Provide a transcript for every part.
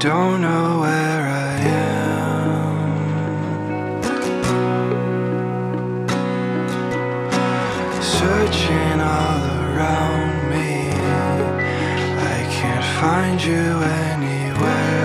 don't know where I am. Searching all around me, I can't find you anywhere.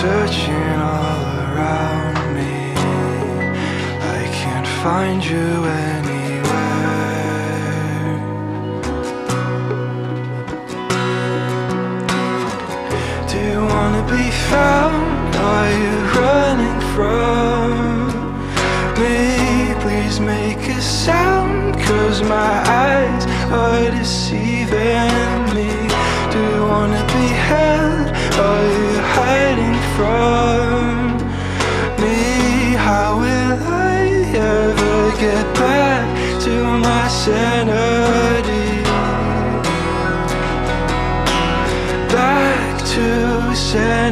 Searching all around me, I can't find you anywhere. Do you wanna be found? Are you running from me? Please make a sound, cause my eyes are get back to my sanity? back to sanity.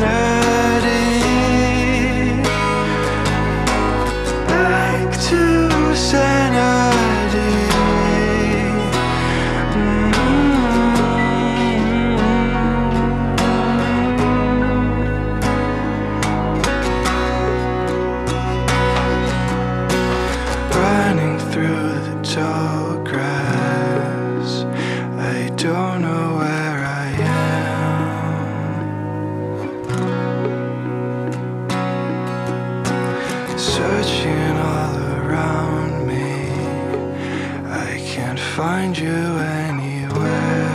Find you anywhere.